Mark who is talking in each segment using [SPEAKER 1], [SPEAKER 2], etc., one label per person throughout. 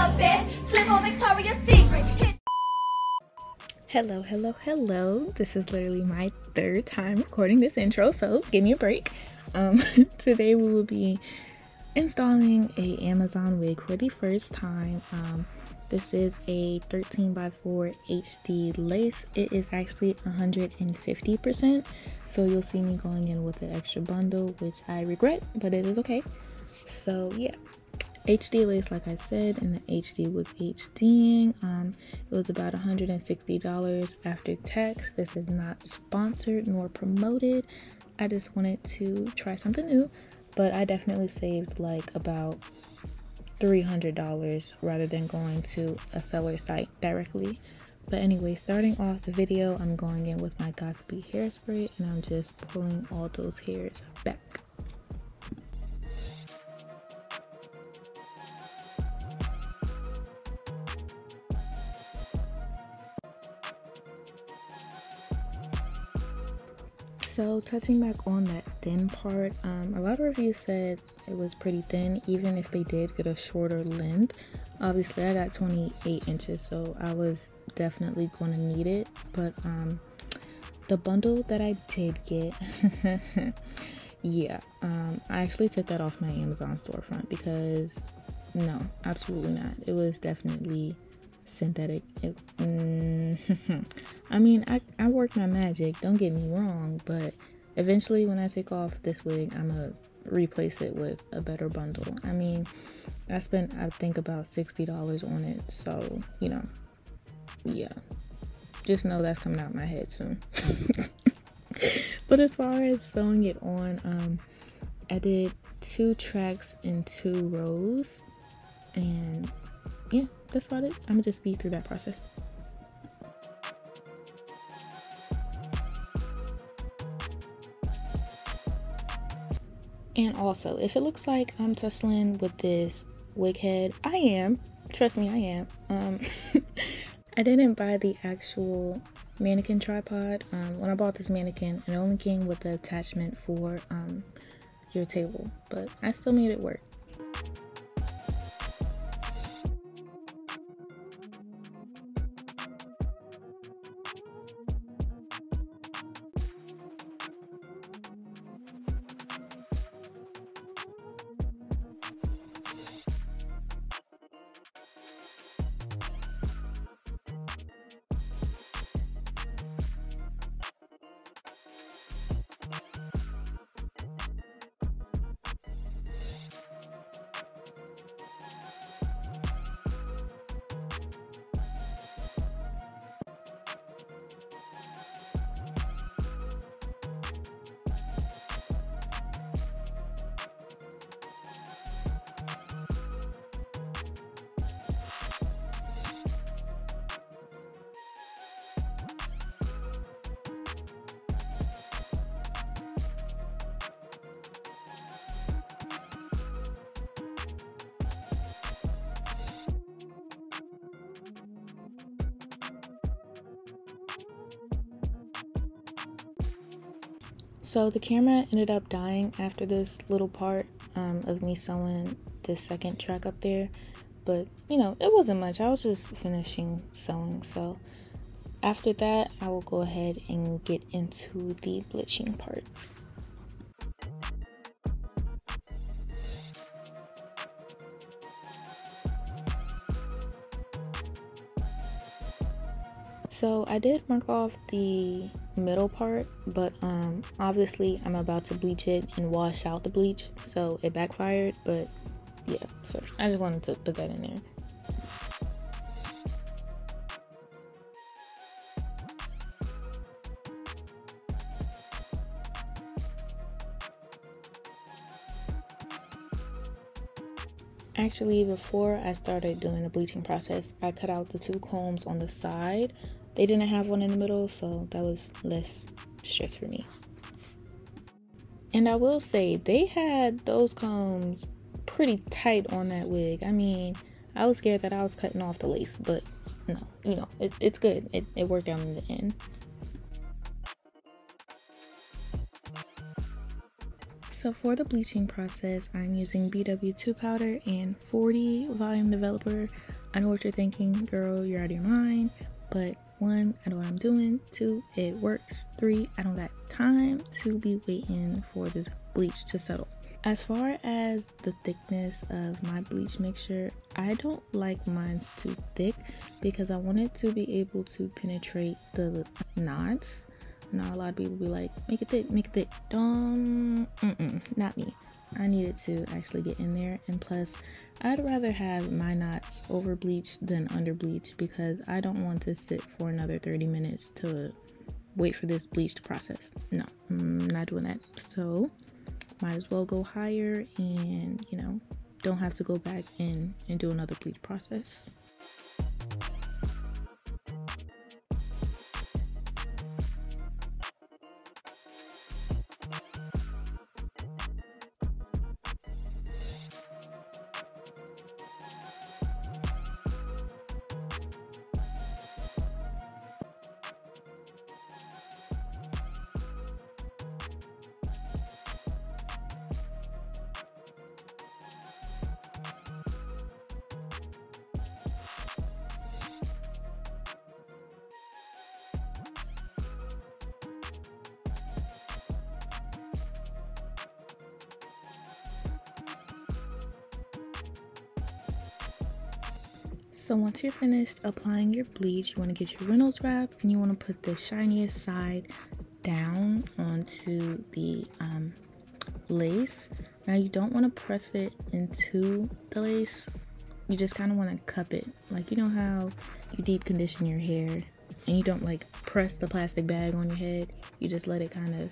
[SPEAKER 1] the best. On Victoria's Secret.
[SPEAKER 2] Hello, hello, hello. This is literally my third time recording this intro, so give me a break. Um, today we will be installing a Amazon wig for the first time. Um, this is a 13 by 4 HD lace. It is actually 150%, so you'll see me going in with an extra bundle, which I regret, but it is okay. So yeah, HD lace, like I said, and the HD was HDing. Um, it was about $160 after tax. This is not sponsored nor promoted. I just wanted to try something new, but I definitely saved like about $300 rather than going to a seller site directly. But anyway, starting off the video, I'm going in with my Got2b hairspray and I'm just pulling all those hairs back. So touching back on that thin part, um, a lot of reviews said it was pretty thin, even if they did get a shorter length. Obviously, I got 28 inches, so I was definitely going to need it. But um, the bundle that I did get, yeah, um, I actually took that off my Amazon storefront because no, absolutely not. It was definitely synthetic. It, mm, I mean, I, I worked my magic, don't get me wrong, but eventually when I take off this wig, I'm going to replace it with a better bundle. I mean, I spent, I think, about $60 on it, so, you know, yeah. Just know that's coming out my head soon. but as far as sewing it on, um, I did two tracks in two rows, and yeah, that's about it. I'm gonna just speed through that process. And also, if it looks like I'm tussling with this wig head, I am. Trust me, I am. Um, I didn't buy the actual mannequin tripod. Um, when I bought this mannequin, it only came with the attachment for um, your table, but I still made it work. So the camera ended up dying after this little part um, of me sewing the second track up there. But, you know, it wasn't much. I was just finishing sewing. So after that, I will go ahead and get into the bleaching part. So I did mark off the middle part, but um, obviously I'm about to bleach it and wash out the bleach, so it backfired, but yeah, so I just wanted to put that in there. Actually, before I started doing the bleaching process, I cut out the two combs on the side they didn't have one in the middle, so that was less stress for me. And I will say, they had those combs pretty tight on that wig. I mean, I was scared that I was cutting off the lace, but no, you know, it, it's good. It, it worked out in the end. So for the bleaching process, I'm using BW2 powder and 40 volume developer. I know what you're thinking, girl, you're out of your mind. But one, I know what I'm doing. Two, it works. Three, I don't got time to be waiting for this bleach to settle. As far as the thickness of my bleach mixture, I don't like mine too thick because I want it to be able to penetrate the knots. Now a lot of people be like, make it thick, make it thick. Don't, mm-mm, not me. I needed to actually get in there and plus I'd rather have my knots over bleached than under bleached because I don't want to sit for another 30 minutes to wait for this bleach to process. No, I'm not doing that. So might as well go higher and you know don't have to go back in and do another bleach process So once you're finished applying your bleach, you want to get your Reynolds wrap and you want to put the shiniest side down onto the um, lace. Now you don't want to press it into the lace. You just kind of want to cup it. Like you know how you deep condition your hair and you don't like press the plastic bag on your head. You just let it kind of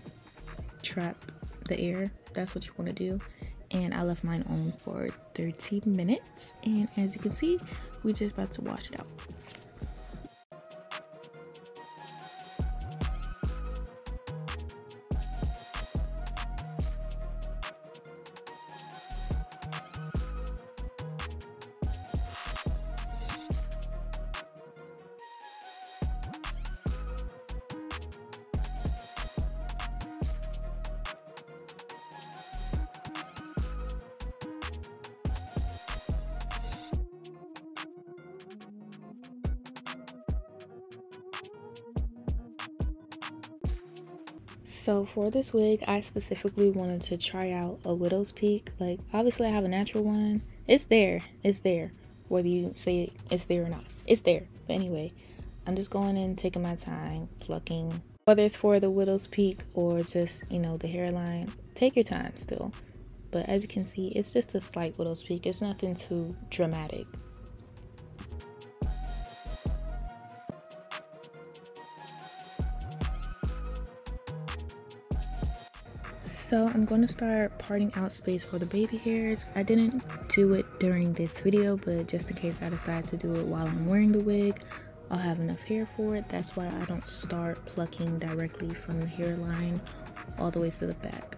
[SPEAKER 2] trap the air. That's what you want to do and I left mine on for 30 minutes and as you can see we're just about to wash it out So for this wig, I specifically wanted to try out a widow's peak. Like obviously I have a natural one. It's there. It's there. Whether you say it's there or not. It's there. But anyway, I'm just going in, taking my time, plucking. Whether it's for the widow's peak or just, you know, the hairline, take your time still. But as you can see, it's just a slight widow's peak. It's nothing too dramatic. So I'm going to start parting out space for the baby hairs. I didn't do it during this video, but just in case I decide to do it while I'm wearing the wig, I'll have enough hair for it. That's why I don't start plucking directly from the hairline all the way to the back.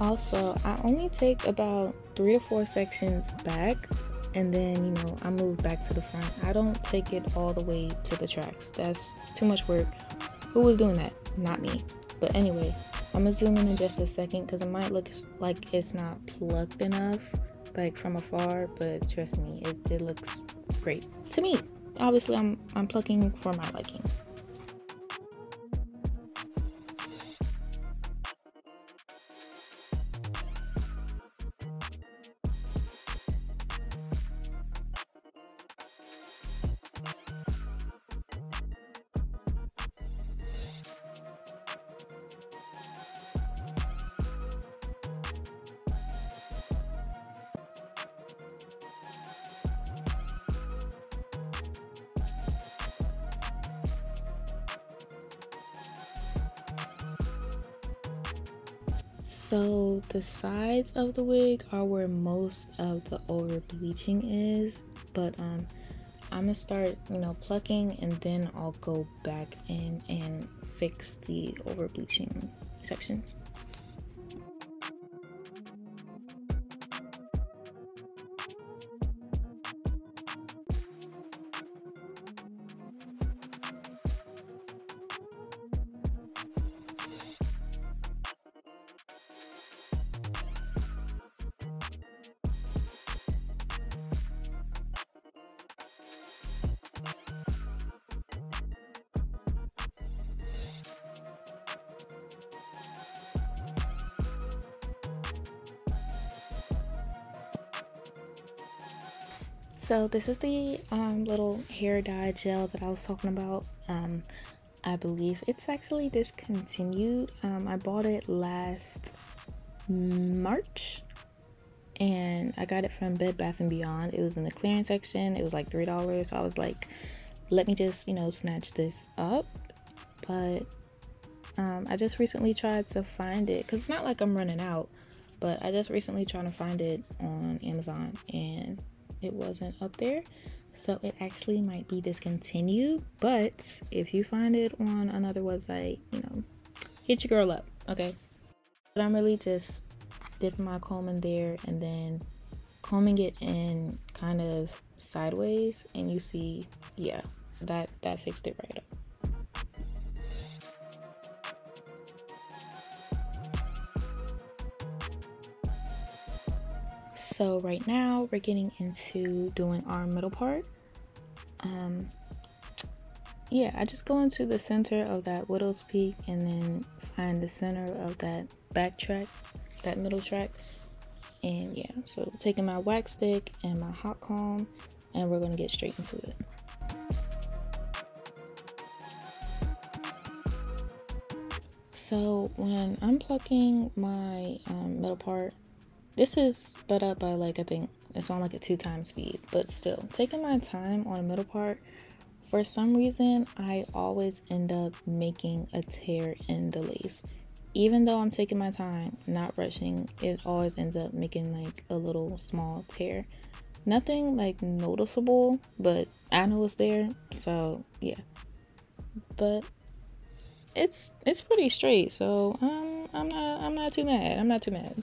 [SPEAKER 2] Also, I only take about three to four sections back and then, you know, I move back to the front. I don't take it all the way to the tracks. That's too much work. Who was doing that? Not me. But anyway, I'm gonna zoom in in just a second because it might look like it's not plucked enough, like from afar, but trust me, it, it looks great to me. Obviously, I'm I'm plucking for my liking. So the sides of the wig are where most of the over bleaching is, but um, I'm gonna start, you know, plucking and then I'll go back in and fix the over bleaching sections. So this is the um, little hair dye gel that I was talking about. Um, I believe it's actually discontinued. Um, I bought it last March and I got it from Bed Bath & Beyond. It was in the clearance section. It was like $3. So I was like, let me just, you know, snatch this up. But um, I just recently tried to find it because it's not like I'm running out. But I just recently tried to find it on Amazon and it wasn't up there. So it actually might be discontinued but if you find it on another website you know hit your girl up okay? But i'm really just dipping my comb in there and then combing it in kind of sideways and you see yeah that that fixed it right up so right now we're getting into doing our middle part. Um yeah i just go into the center of that widow's peak and then find the center of that back track that middle track. And yeah so taking my wax stick and my hot comb and we're to get straight into it. So when i'm plucking my um, middle part this is sped up by like I think it's on like a two times speed, but still taking my time on the middle part. For some reason, I always end up making a tear in the lace. Even though I'm taking my time, not rushing, it always ends up making like a little small tear. Nothing like noticeable, but I know it's there, so yeah. But it's it's pretty straight, so um, I'm not I'm not too mad. I'm not too mad.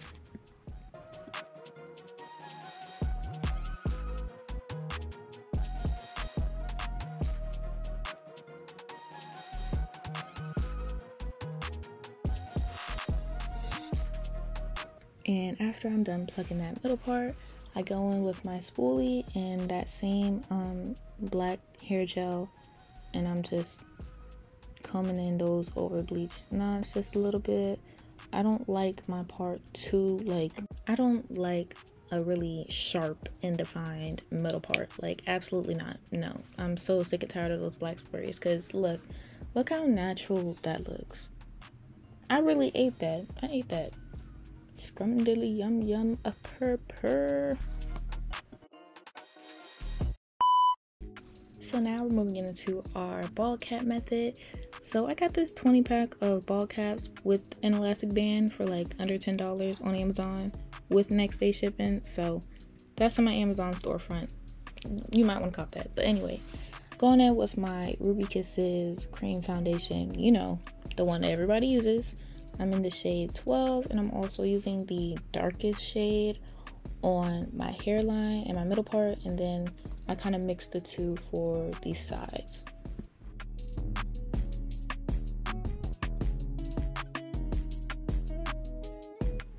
[SPEAKER 2] After I'm done plugging that middle part, I go in with my spoolie and that same um, black hair gel and I'm just combing in those over bleached knots just a little bit. I don't like my part too, like, I don't like a really sharp and defined middle part. Like, absolutely not. No, I'm so sick and tired of those black sprays because look, look how natural that looks. I really ate that. I ate that. Scrum dilly yum yum a purr purr. So now we're moving into our bald cap method. So I got this 20 pack of bald caps with an elastic band for like under $10 on Amazon with next day shipping. So that's on my Amazon storefront. You might want to cop that. But anyway, going in with my Ruby Kisses cream foundation, you know, the one everybody uses. I'm in the shade 12 and I'm also using the darkest shade on my hairline and my middle part and then I kind of mix the two for the sides.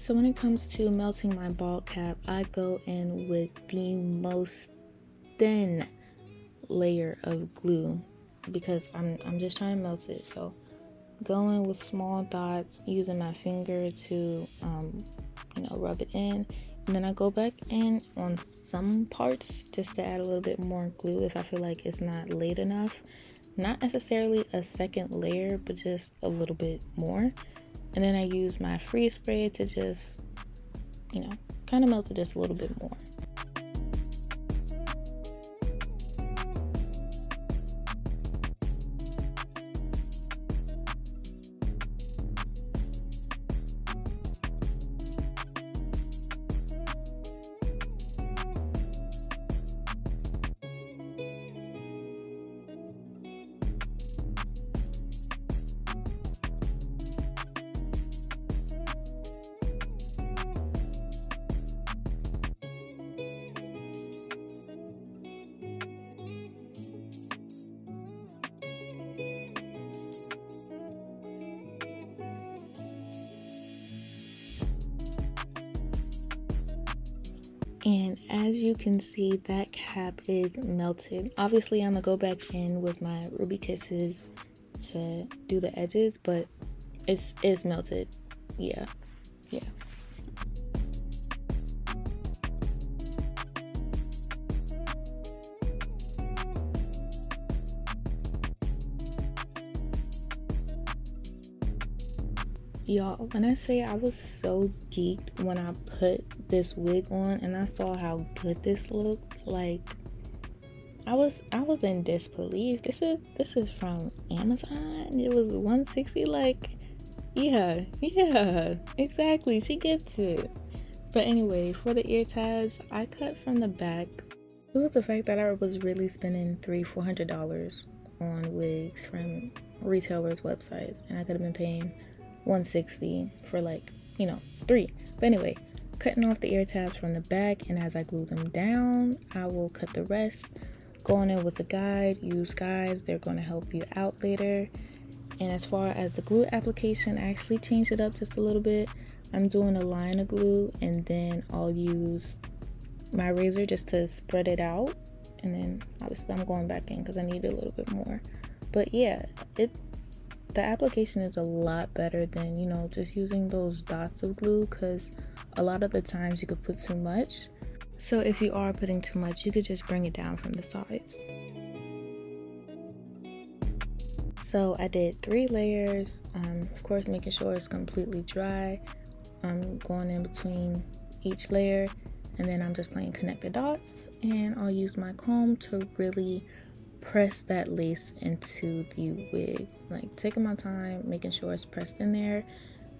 [SPEAKER 2] So when it comes to melting my bald cap, I go in with the most thin layer of glue because I'm, I'm just trying to melt it. So going with small dots using my finger to um, you know rub it in. And then I go back in on some parts just to add a little bit more glue if I feel like it's not laid enough. Not necessarily a second layer but just a little bit more. And then I use my freeze spray to just you know kind of melt it just a little bit more And as you can see, that cap is melted. Obviously, I'm gonna go back in with my Ruby Kisses to do the edges, but it's, it's melted. Yeah, yeah. Y'all, when I say I was so geeked when I put this wig on and I saw how good this looked, like I was I was in disbelief. This is this is from Amazon. It was 160 like yeah, yeah, exactly. She gets it. But anyway, for the ear tabs, I cut from the back. It was the fact that I was really spending three, four hundred dollars on wigs from retailers' websites, and I could have been paying 160 for like, you know, three. But anyway, cutting off the ear tabs from the back and as I glue them down, I will cut the rest. Going in with a guide, use guides, they're going to help you out later. And as far as the glue application, I actually changed it up just a little bit. I'm doing a line of glue and then I'll use my razor just to spread it out. And then obviously I'm going back in because I need a little bit more. But yeah, it the application is a lot better than you know just using those dots of glue because a lot of the times you could put too much. So if you are putting too much you could just bring it down from the sides. So I did three layers um, of course making sure it's completely dry. I'm going in between each layer and then I'm just playing connect the dots and I'll use my comb to really press that lace into the wig. Like taking my time making sure it's pressed in there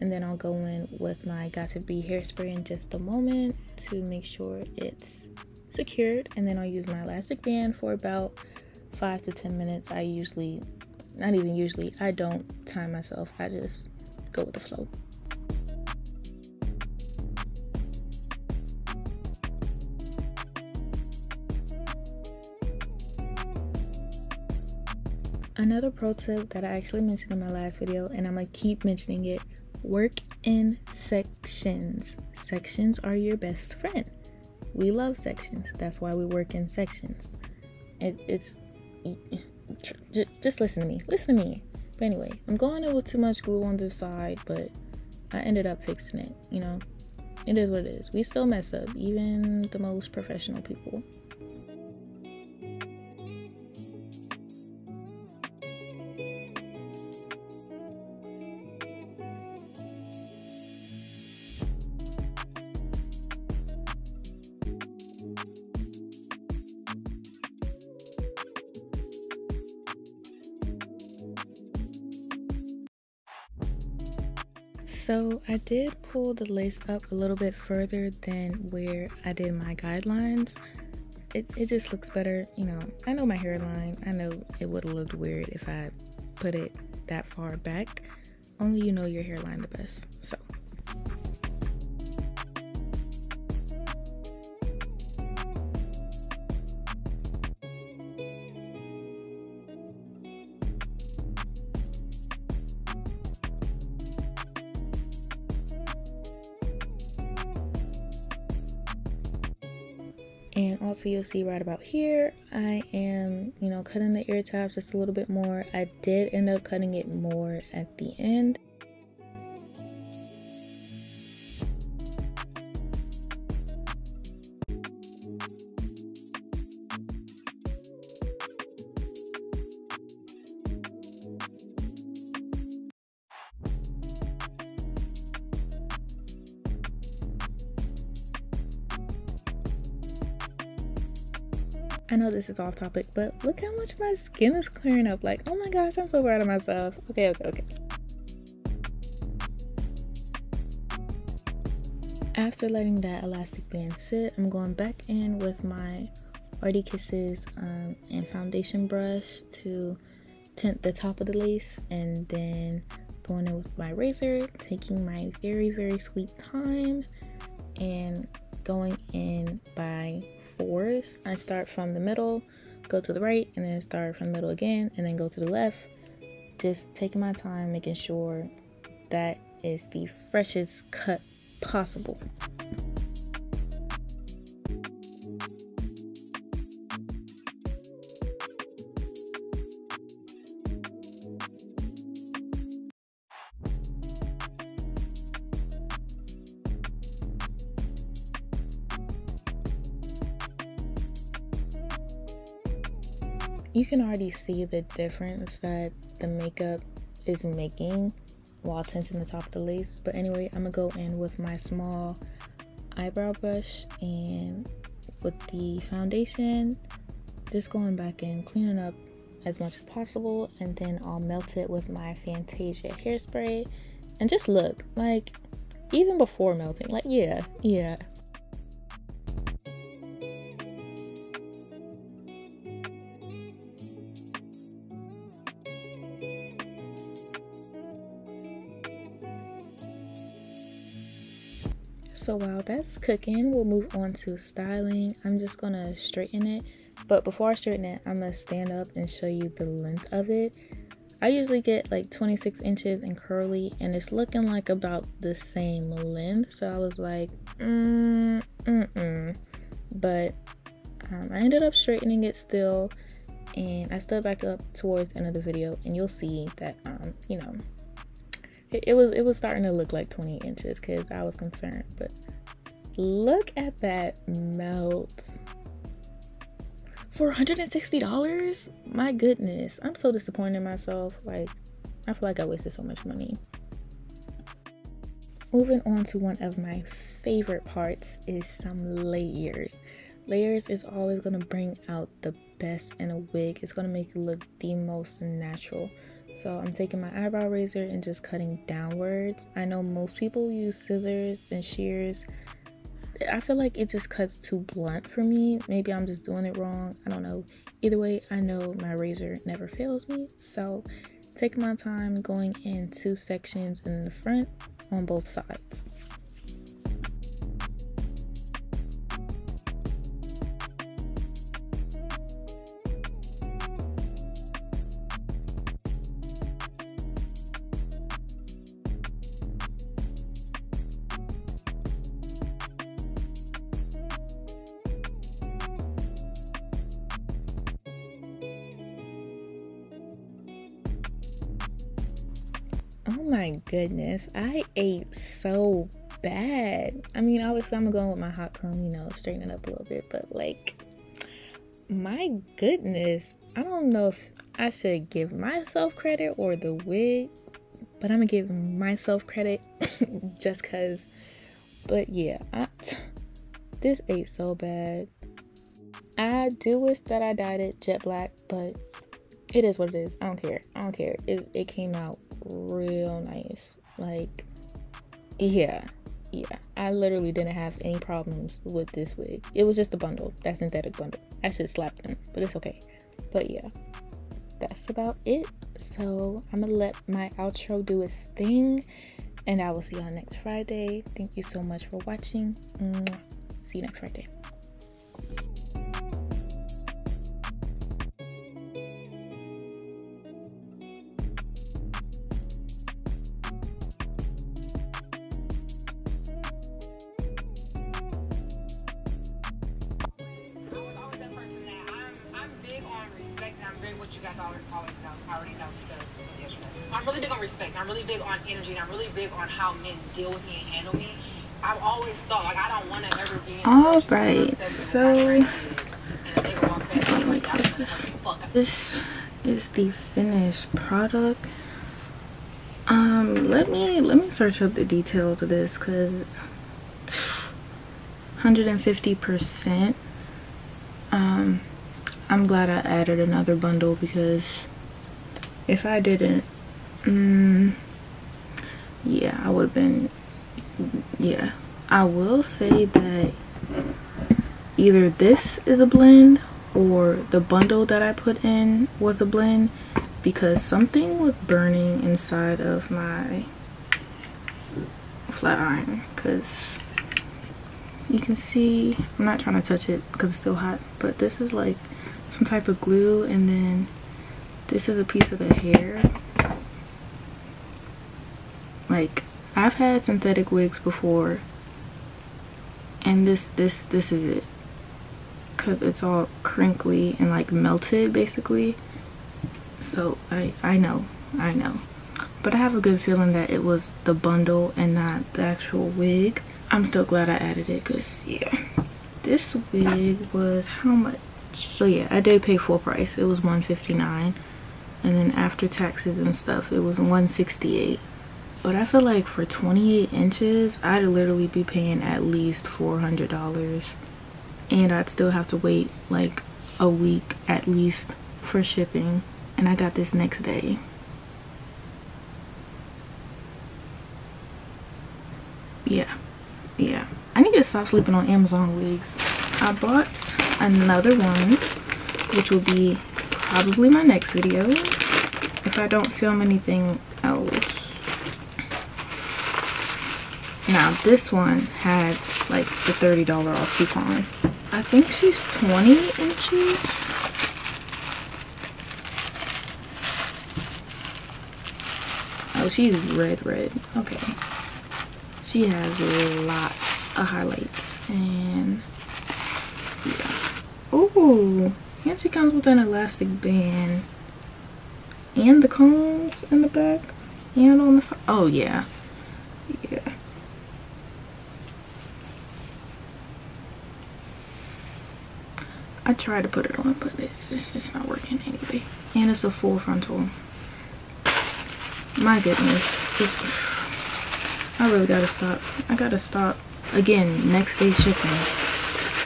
[SPEAKER 2] and then I'll go in with my Got2b hairspray in just a moment to make sure it's secured. And then I'll use my elastic band for about five to ten minutes. I usually not even usually I don't time myself. I just go with the flow Another pro tip that I actually mentioned in my last video, and I'm gonna keep mentioning it work in sections. Sections are your best friend. We love sections, that's why we work in sections. It, it's just listen to me, listen to me. But anyway, I'm going in with too much glue on this side, but I ended up fixing it, you know. It is what it is. We still mess up, even the most professional people. So I did pull the lace up a little bit further than where I did my guidelines. It, it just looks better, you know, I know my hairline. I know it would have looked weird if I put it that far back. Only you know your hairline the best. So also you'll see right about here. I am you know cutting the ear tabs just a little bit more. I did end up cutting it more at the end I know this is off topic, but look how much my skin is clearing up. Like, oh my gosh, I'm so proud of myself. Okay, okay, okay. After letting that elastic band sit, I'm going back in with my Artie Kisses um, and foundation brush to tint the top of the lace and then going in with my razor, taking my very, very sweet time and going in by fours. I start from the middle, go to the right, and then start from the middle again, and then go to the left. Just taking my time, making sure that is the freshest cut possible. You can already see the difference that the makeup is making while tinting the top of the lace. But anyway, I'm gonna go in with my small eyebrow brush and with the foundation, just going back in, cleaning up as much as possible, and then I'll melt it with my Fantasia hairspray. And just look, like, even before melting, like, yeah, yeah, So while that's cooking, we'll move on to styling. I'm just gonna straighten it. But before I straighten it, I'm gonna stand up and show you the length of it. I usually get like 26 inches and curly and it's looking like about the same length. So I was like, mm, mm, -mm. But um, I ended up straightening it still and I stood back up towards the end of the video and you'll see that, um, you know, it, was it was starting to look like 20 inches because I was concerned. But look at that melt. For $160? My goodness. I'm so disappointed in myself. Like, I feel like I wasted so much money. Moving on to one of my favorite parts is some layers. Layers is always going to bring out the best in a wig. It's going to make it look the most natural. So I'm taking my eyebrow razor and just cutting downwards. I know most people use scissors and shears. I feel like it just cuts too blunt for me. Maybe I'm just doing it wrong. I don't know. Either way, I know my razor never fails me. So taking my time going in two sections in the front on both sides. I ate so bad. I mean, obviously, I'm going with my hot comb, you know, straighten it up a little bit, but like, my goodness, I don't know if I should give myself credit or the wig, but I'm gonna give myself credit just because. But yeah, I, this ate so bad. I do wish that I dyed it jet black, but it is what it is. I don't care. I don't care. It, it came out real nice. Like, yeah, yeah. I literally didn't have any problems with this wig. It was just a bundle, that synthetic bundle. I should slap them, but it's okay. But yeah, that's about it. So I'm gonna let my outro do its thing, and I will see y'all next Friday. Thank you so much for watching. See you next Friday.
[SPEAKER 3] What you guys always always know. I already know because I'm really big on respect. I'm really big on energy. And I'm really big on how men deal with me and handle me. I've always thought like I don't want to ever be. In
[SPEAKER 2] All right, so this is the finished product. Um, let me let me search up the details of this because 150 percent. Um I'm glad I added another bundle because if I didn't, mm, yeah, I would have been, yeah. I will say that either this is a blend or the bundle that I put in was a blend because something was burning inside of my flat iron because you can see I'm not trying to touch it because it's still hot but this is like some type of glue and then this is a piece of the hair. Like I've had synthetic wigs before and this this this is it. Because it's all crinkly and like melted basically. So I I know I know. But I have a good feeling that it was the bundle and not the actual wig. I'm still glad I added it because yeah. This wig was how much So yeah, I did pay full price. It was 159 and then after taxes and stuff it was 168 but I feel like for 28 inches I'd literally be paying at least $400 and I'd still have to wait like a week at least for shipping. And I got this next day. Yeah. Yeah. I need to stop sleeping on Amazon wigs. I bought another one which will be probably my next video if I don't film anything else. Now this one had like the $30 off coupon. I think she's 20 inches. Oh, she's red, red. Okay. She has lots of highlights and yeah. Ooh. And she comes with an elastic band. And the combs in the back. And on the side. Oh, yeah. Yeah. I tried to put it on, but it's not working anyway. And it's a full frontal. My goodness. It's, I really gotta stop. I gotta stop. Again, next day shipping.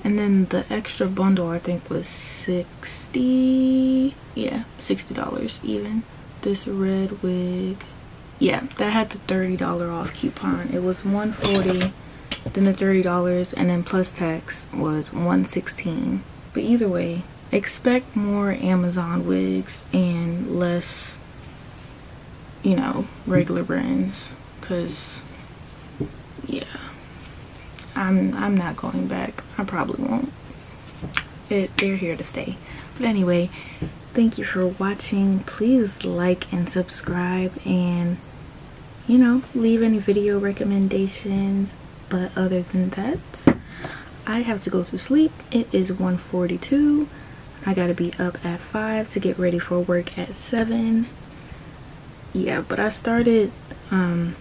[SPEAKER 2] And then the extra bundle I think was 60 yeah 60 dollars even. This red wig yeah that had the 30 dollar off coupon. It was 140 then the 30 dollars and then plus tax was 116 but either way expect more amazon wigs and less you know regular brands because yeah i'm i'm not going back. I probably won't. It, they're here to stay. But anyway thank you for watching. Please like and subscribe and you know leave any video recommendations. But other than that i have to go to sleep. It is 1:42. i gotta be up at 5 to get ready for work at 7 yeah but i started um,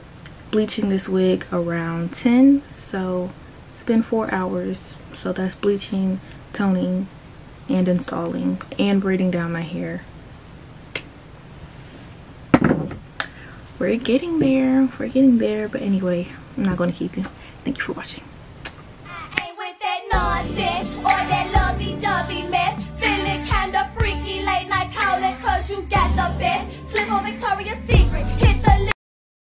[SPEAKER 2] bleaching this wig around 10 so four hours. So that's bleaching, toning, and installing, and braiding down my hair. We're getting there. We're getting there. But anyway, I'm not going to keep you. Thank you for watching. Victoria's Secret.